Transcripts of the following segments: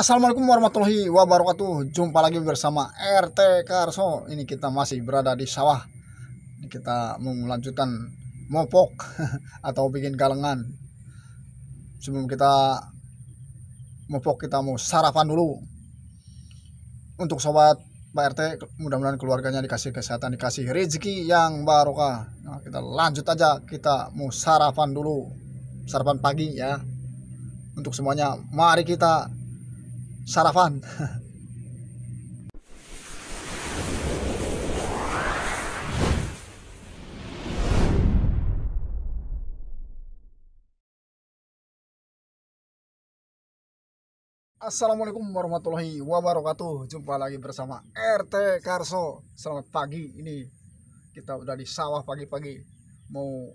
Assalamualaikum warahmatullahi wabarakatuh. Jumpa lagi bersama RT Karso. Ini kita masih berada di sawah. Ini kita melanjutkan mopok Atau bikin galengan. Sebelum kita mopok kita mau sarapan dulu. Untuk sobat Pak RT mudah-mudahan keluarganya dikasih kesehatan Dikasih rezeki yang barokah. Nah, Kita lanjut aja. Kita mau sarapan dulu. Sarapan pagi ya. Untuk semuanya Mari kita sarapan Assalamualaikum warahmatullahi wabarakatuh. Jumpa lagi bersama RT Karso. Selamat pagi. Ini kita udah di sawah pagi-pagi. Mau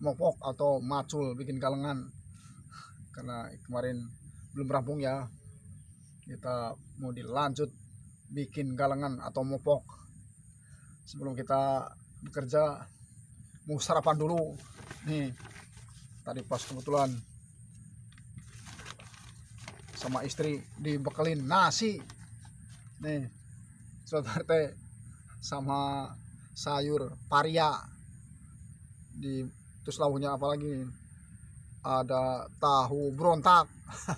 mopok atau macul bikin kalengan Karena kemarin belum rampung ya kita mau dilanjut bikin galangan atau mopok sebelum kita bekerja mau sarapan dulu. Nih tadi pas kebetulan sama istri dibekelin nasi. Nih saudara sama sayur paria. Di terus lauknya apalagi ada tahu berontak.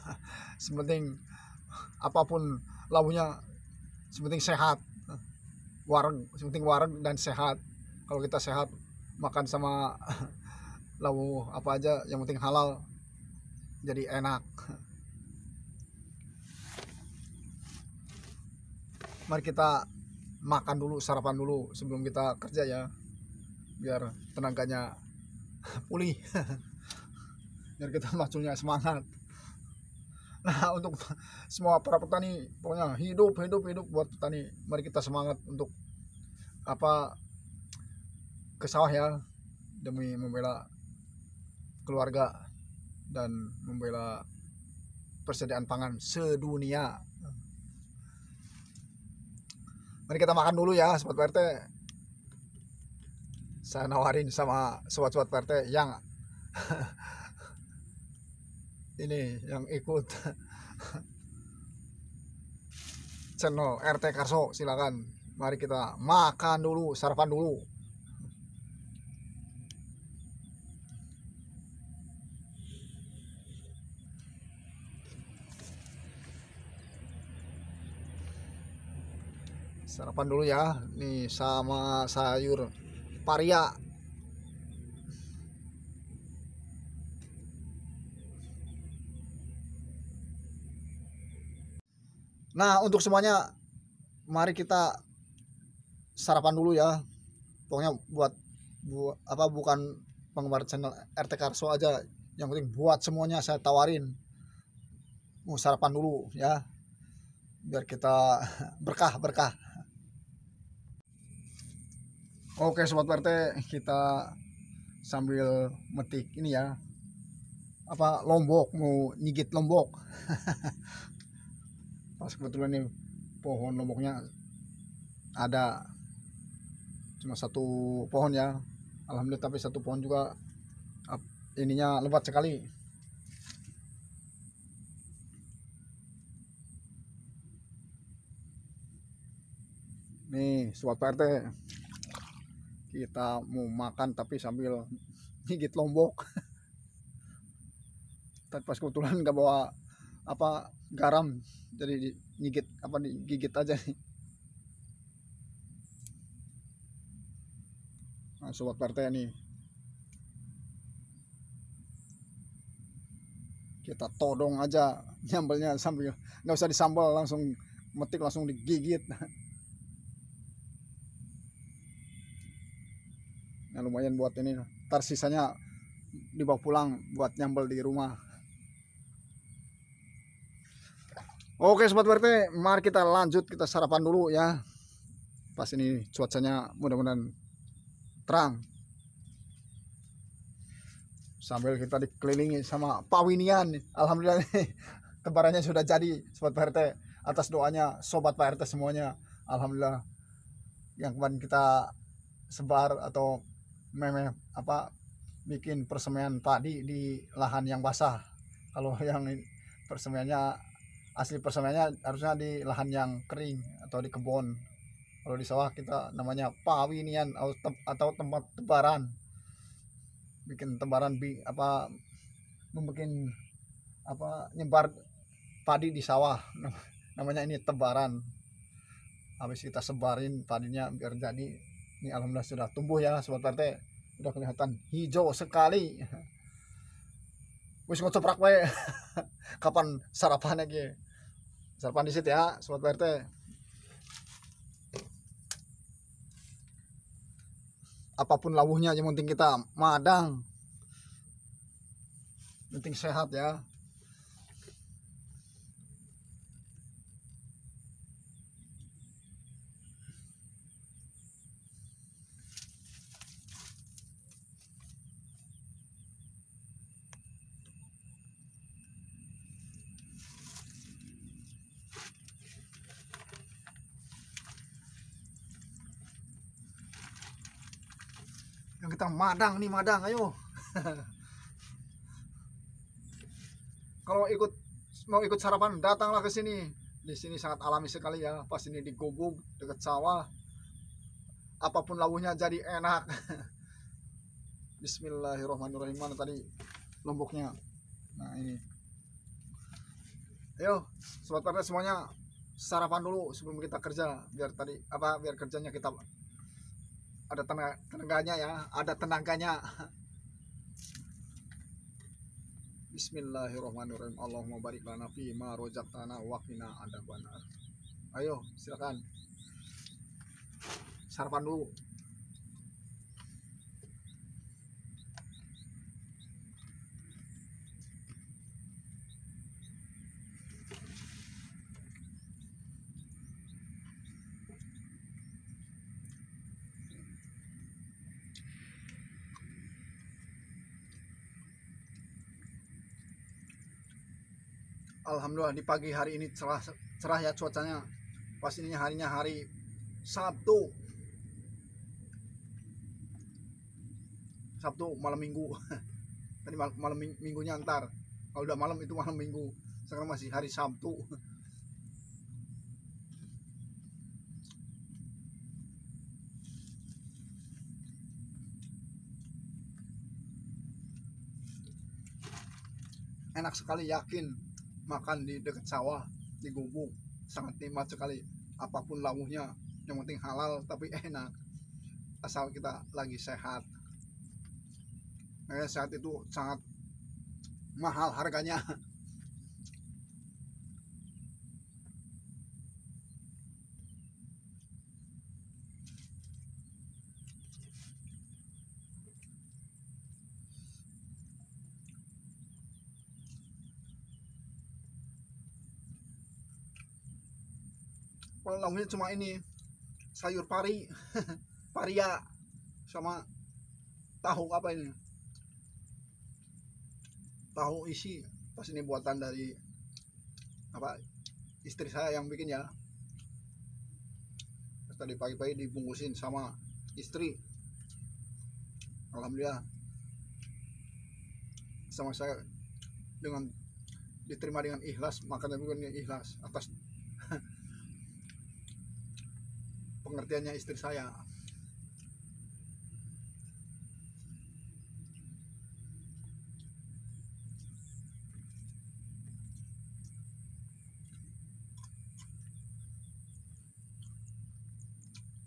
Sepenting apa pun lauknya sepenting sehat. Warung sepenting warung dan sehat. Kalau kita sehat makan sama lauk apa aja yang penting halal jadi enak. Mari kita makan dulu sarapan dulu sebelum kita kerja ya biar tenaganya pulih. Biar kita maculnya semangat Nah untuk semua para petani pokoknya hidup hidup hidup buat petani. Mari kita semangat untuk apa ke sawah ya demi membela keluarga dan membela persediaan pangan sedunia. Mari kita makan dulu ya sobat PRT. Saya nawarin sama sobat-sobat PRT yang ini yang ikut. Channel RT Karso silakan. Mari kita makan dulu sarapan dulu. Sarapan dulu ya nih sama sayur paria Nah, untuk semuanya mari kita sarapan dulu ya. Pokoknya buat buat apa bukan penggemar channel RT Karso aja. Yang penting buat semuanya saya tawarin. Mau sarapan dulu ya. Biar kita berkah-berkah. Oke sobat RT, kita sambil metik ini ya. Apa lombok mau nyigit lombok. pas kebetulan nih pohon lomboknya ada. Cuma satu pohon ya. Alhamdulillah tapi satu pohon juga ininya lebat sekali. Nih suat PRT kita mau makan tapi sambil gigit lombok. Tapi pas kebetulan nggak bawa apa garam jadi digigit apa digigit aja nih. Nah, sobat partai nih. Kita todong aja nyambelnya sambil nggak usah disambal langsung metik langsung digigit. Nah lumayan buat ini. Tar sisanya dibawa pulang buat nyambel di rumah Oke sobat WRT, mari kita lanjut kita sarapan dulu ya. Pas ini cuacanya mudah-mudahan terang. Sambil kita dikelilingi sama pawinian. Alhamdulillah nih tebarannya sudah jadi sobat WRT. Atas doanya sobat Pak RT semuanya. Alhamdulillah yang kemarin kita sebar atau meme apa bikin persemaian padi di lahan yang basah. Kalau yang persemaiannya asli persamanya harusnya di lahan yang kering atau di kebun kalau di sawah kita namanya pawinian atau, tem- atau tempat tebaran. Bikin tebaran bi apa membuat apa nyebar padi di sawah. Namanya ini tebaran. Habis kita sebarin padinya biar jadi ini alhamdulillah sudah tumbuh ya sobat RT udah kelihatan hijau sekali. Wis ngocoprak wae. Kapan sarapan lagi sarapan di situ ya sobat RT apa pun lawuhnya yang penting kita madang. Penting sehat ya yang kita madang nih madang ayo. Kalau ikut mau ikut sarapan datanglah ke sini. Di sini sangat alami sekali ya. Pas ini di gubuk dekat sawah. Apa pun lawuhnya jadi enak. Bismillahirrahmanirrahim. Mana tadi lomboknya. Nah ini. Ayo sobat partai semuanya sarapan dulu sebelum kita kerja. Biar tadi apa biar kerjanya kita ada tenaga, tenaganya ya ada tenaganya. Bismillahirrahmanirrahim. Allahumma barik lana fi ma rojaktana wa qina adzabannar ayo silakan. Sarapan dulu Alhamdulillah di pagi hari ini cerah cerah ya cuacanya. Pas ininya harinya hari Sabtu. Sabtu malam minggu. Tadi mal- malam ming- minggunya ntar kalau udah malam itu malam minggu. Sekarang masih hari Sabtu. Enak sekali yakin makan di dekat sawah di gubuk sangat nikmat sekali. Apa pun lauknya yang penting halal tapi enak. Asal kita lagi sehat. Eh, sehat itu sangat mahal harganya kalau cuma ini sayur pari paria sama tahu apa ini? Tahu isi pas ini buatan dari apa istri saya yang bikin ya. Tadi pagi-pagi dibungkusin sama istri. Alhamdulillah. Sama saya dengan diterima dengan ikhlas makannya bukan ikhlas atas pengertiannya istri saya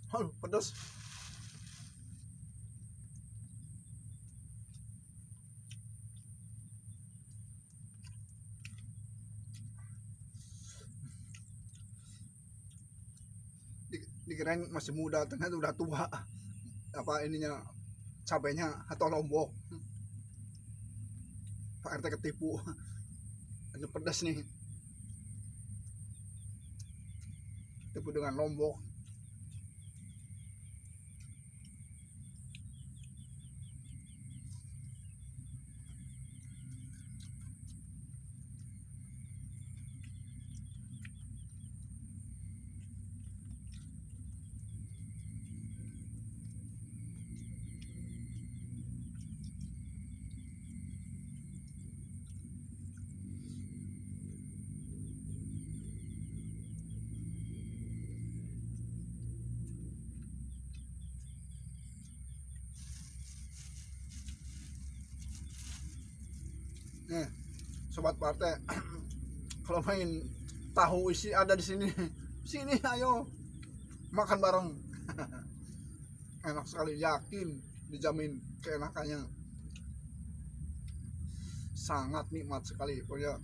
Aduh, pedas. Dikirain masih muda, ternyata udah tua. Apa ininya cabenya atau lombok. Pak RT ketipu. Ini pedas nih. Tipu dengan lombok. Sobat partai kalau main tahu isi ada di sini sini ayo. Makan bareng. Enak sekali yakin dijamin keenakannya. Sangat nikmat sekali pokoknya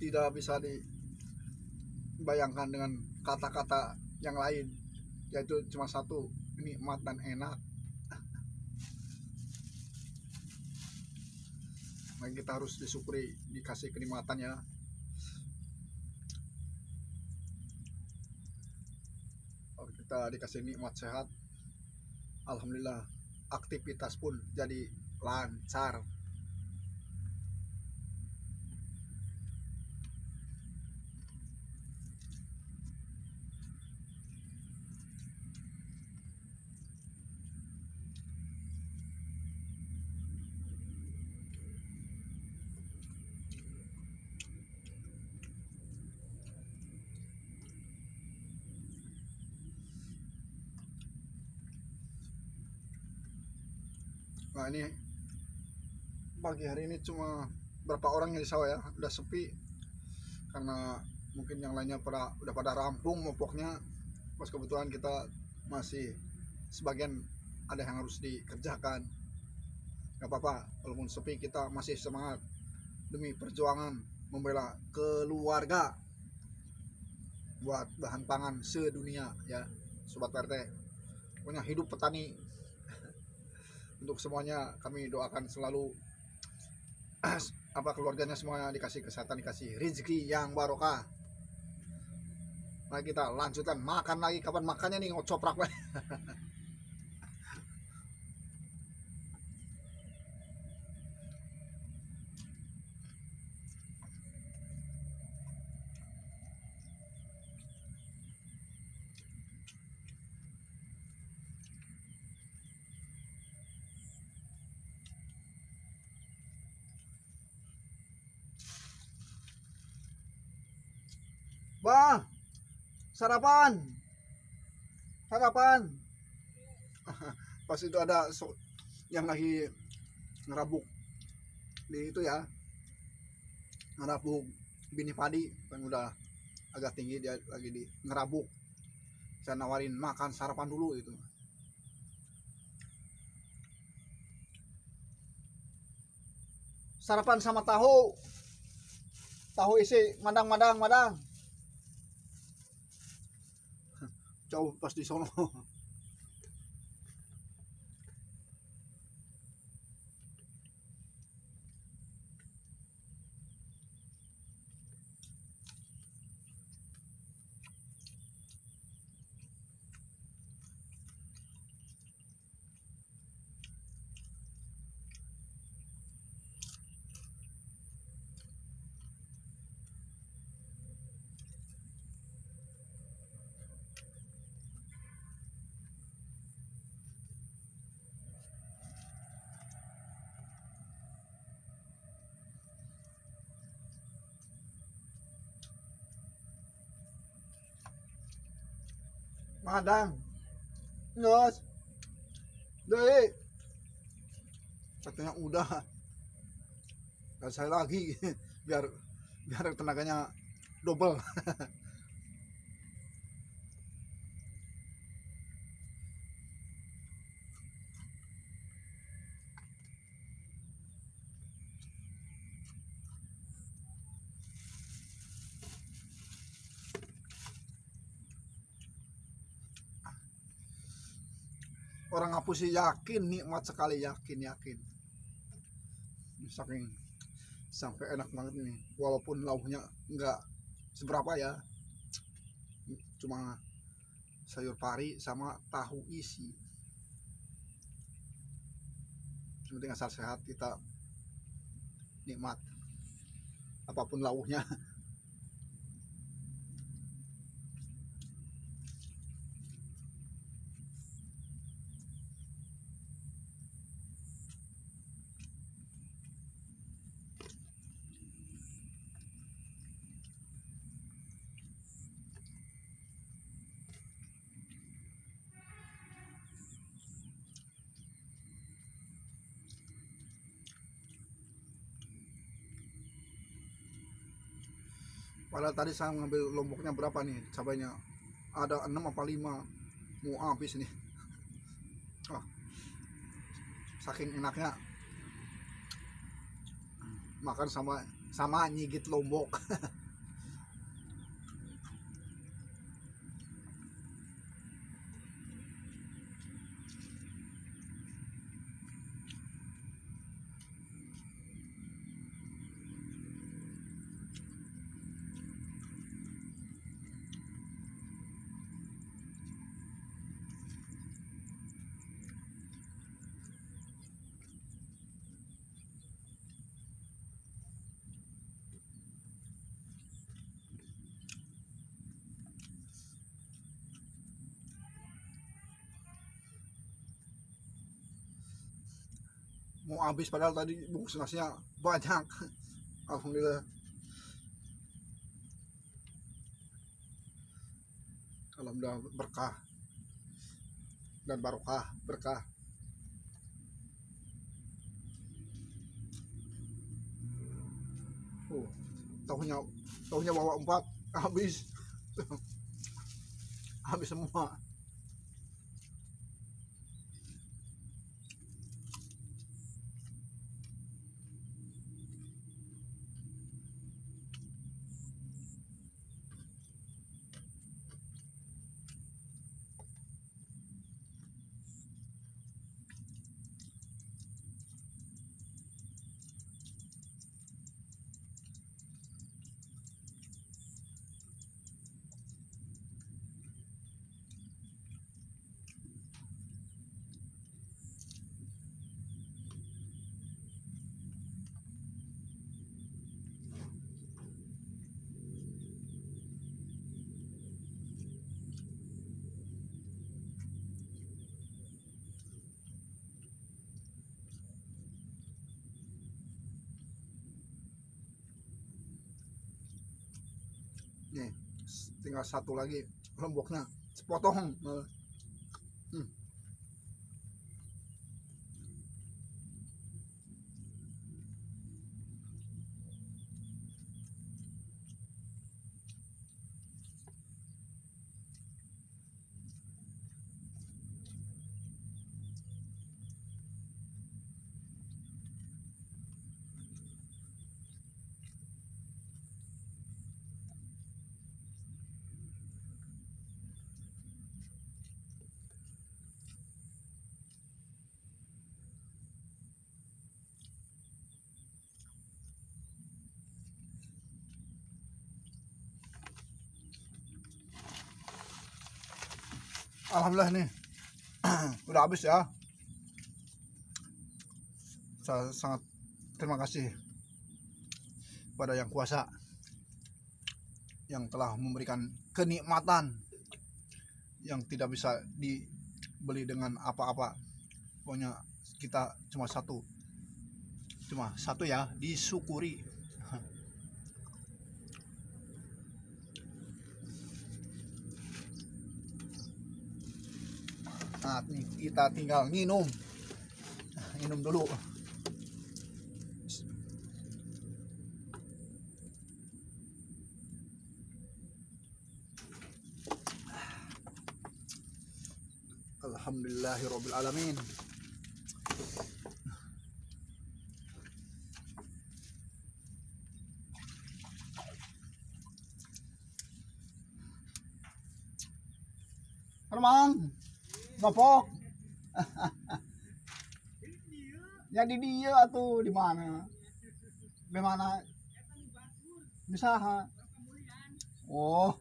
tidak bisa dibayangkan dengan kata-kata yang lain yaitu cuma satu nikmat dan enak nah, kita harus disyukuri dikasih kenikmatan ya kalau kita dikasih nikmat sehat Alhamdulillah aktivitas pun jadi lancar nah ini pagi hari ini cuma berapa orang yang di sawah ya? Udah sepi. Karena mungkin yang lainnya pada udah pada rampung mopoknya. Pas kebetulan kita masih sebagian ada yang harus dikerjakan. Nggak apa-apa walaupun sepi kita masih semangat demi perjuangan membela keluarga buat bahan pangan sedunia ya sobat RT punya hidup petani untuk semuanya kami doakan selalu apa keluarganya semuanya dikasih kesehatan dikasih rezeki yang barokah. Nah kita lanjutkan makan lagi kapan makannya nih ngocoprak sarapan. Sarapan. Pas itu ada so, yang lagi ngerabuk di itu ya. Ngerabuk bini padi kan udah agak tinggi dia lagi di ngerabuk. Saya nawarin makan sarapan dulu itu. Sarapan sama tahu. Tahu isi madang-madang madang. Jauh pas di sono Madang. Ngos. Dek. Katanya udah. Dan saya lagi biar biar tenaganya double. orang aku sih yakin nikmat sekali yakin yakin. Saking sampai enak banget ini. Walaupun lauknya enggak seberapa ya. Cuma sayur pari sama tahu isi. Penting asal sehat kita nikmat. Apa pun lauknya Padahal tadi saya ngambil lomboknya berapa nih cabainya? Ada 6 apa 5 mau habis nih. Ah. Saking enaknya makan sama sama nyigit lombok. mau habis padahal tadi bungkus nasinya banyak. Alhamdulillah. Alhamdulillah berkah. Dan barokah berkah. Oh tahunya tahunya bawa empat. Habis. Habis semua tinggal satu lagi lomboknya sepotong Alhamdulillah nih. Udah habis ya. Saya sangat terima kasih pada yang kuasa yang telah memberikan kenikmatan yang tidak bisa dibeli dengan apa-apa. Pokoknya kita cuma satu cuma satu ya disyukuri Nah, kita tinggal minum. Minum dulu. Alhamdulillahirabbil Ngopok. ya di dia atuh di mana? Di mana? Di saha? Oh.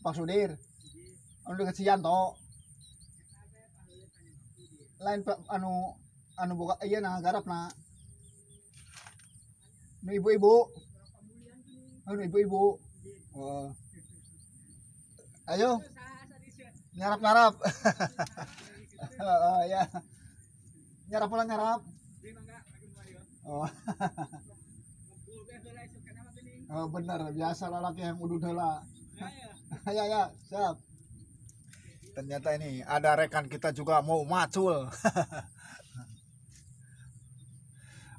Pak Sudir. Anu dekat Sianto. Lain anu anu buka iya nah garap na. Nu ibu-ibu. Anu ibu-ibu. Oh. Ayo. Nyarap-nyarap. oh, ya. Nyarap pula nyarap. Oh. oh benar, biasa lelaki yang udut heula. ya ya, siap. Ternyata ini ada rekan kita juga mau macul.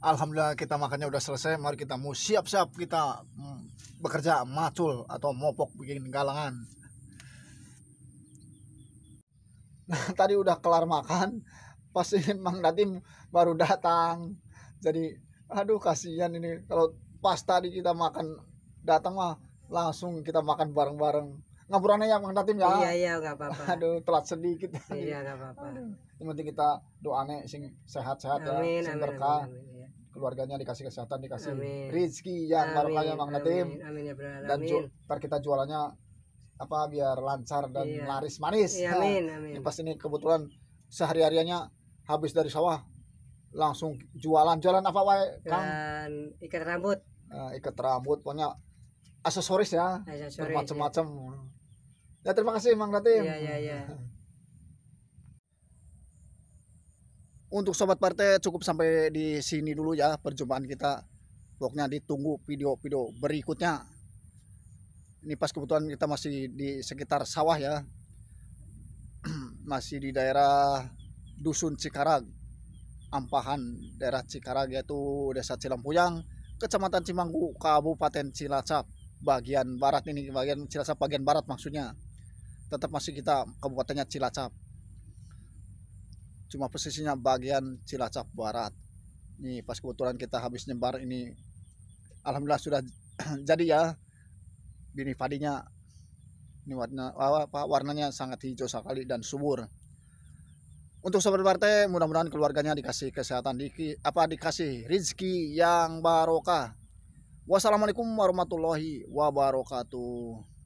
Alhamdulillah kita makannya udah selesai. Mari kita mau siap-siap kita mm, bekerja macul atau mopok bikin galangan. Nah, tadi udah kelar makan, pas ini Mang Datim baru datang. Jadi, aduh kasihan ini kalau pas tadi kita makan datang mah langsung kita makan bareng-bareng. Ngaburannya ya Mang Datim ya. Iya iya nggak apa-apa. Aduh, telat sedikit. Iya nggak apa-apa. Yang penting kita doane sing sehat-sehat ya, sing berkah. amin. amin, iya. Keluarganya dikasih kesehatan, dikasih Amin. rezeki yang barokahnya Mang Datim. Amin, amin ya dan Amin. ntar kita jualannya apa biar lancar dan Iya. laris manis. Iya, Nah, amin amin. Ini pas ini kebetulan sehari-hariannya habis dari sawah langsung jualan jualan apa wae Kang Dan ikat rambut. Eh, ikat rambut pokoknya aksesoris ya Aksesoris, bermacam-macam ya terima kasih Mang Datim Iya iya iya. untuk sobat partai cukup sampai di sini dulu ya perjumpaan kita pokoknya ditunggu video-video berikutnya ini pas kebetulan kita masih di sekitar sawah ya masih di daerah dusun Cikarag Ampahan daerah Cikarag yaitu desa Cilampuyang kecamatan Cimanggu Kabupaten Cilacap bagian barat ini bagian Cilacap bagian barat maksudnya tetap masih kita kabupatennya Cilacap cuma posisinya bagian Cilacap Barat. Nih pas kebetulan kita habis nyebar ini alhamdulillah sudah jadi ya. Bini padinya ini warna apa warnanya sangat hijau sekali dan subur. Untuk sobat partai mudah-mudahan keluarganya dikasih kesehatan di, apa dikasih rizki yang barokah. Wassalamualaikum warahmatullahi wabarakatuh.